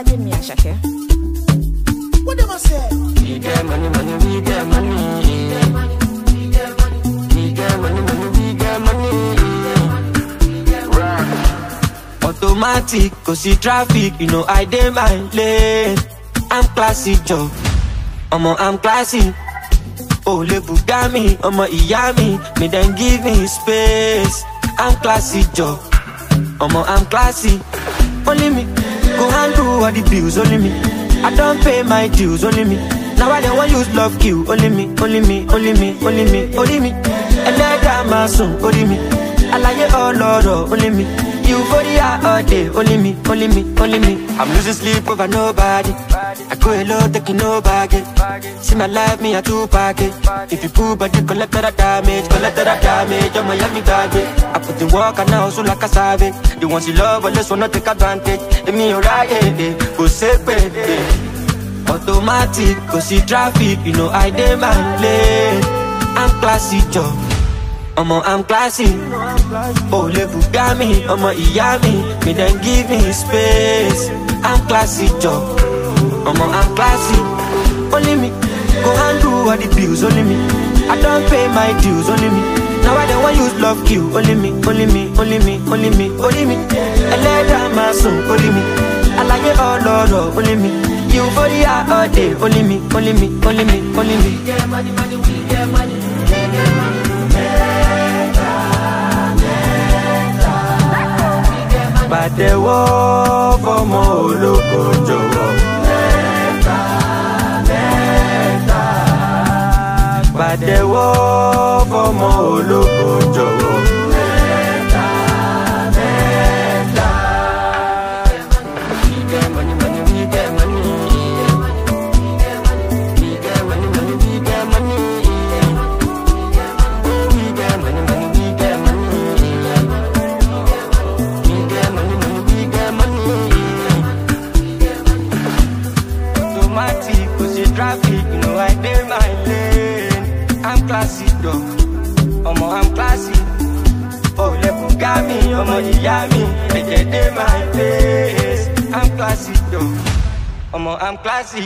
What them I say? We get money, money, we get money. Automatic, cause the traffic, you know I dem my lane. I'm classy, Joe. I'm on, I'm classy. Oh, le Bugami, I'm a yummy. Me then give me space. I'm classy, Joe. I'm on, I'm classy. Only me. Go handle all the bills, only me. I don't pay my dues, only me. Now I don't want use love kill, only me, only me, only me, only me, only me. Ẹlẹ́dàá máa sùn, only me. Àlàyé ọlọ́rọ̀, only me. Euphoria all day, only me, only me, only me. I'm losing sleep over nobody. I go hello, taking no baggage. See my life, me a two package. If you pull body, collect that damage, collect that damage. I'm Miami garbage. I put in work and now so like a savage. The ones you love, but let's wanna take advantage. Let me alright, eh, go say, eh. Automatic, go see traffic, you know I demand my lane. I'm classy, Joe. Omo, I'm classy. Oh, le Bugami, ọmọ ìyá mi, me then give me space. I'm classy, Joe. Omo, I'm classy. Only me, go handle all the bills, only me. I don't pay my dues, only me. Now I don't want use love kill, only me, only me, only me, only me, only me. Ẹlẹ́dàá máa sùn, only me. Àlàyé ọlọ́rọ̀, only me. Euphoria all day, only me, only me, only me, only me. get money, money, we get money. Pàtẹ́wọ́ fọmọ ológo jọ̀wọ́. pàtẹ́wọ́ fọmọ ológo you traffic, you know I dey my lane. I'm classy, though. Omo, I'm classy. Oh, le Bugami, ọmọ ìyá mi, ẹ̀jẹ̀ dé my place. I'm classy, though. Omo, I'm classy.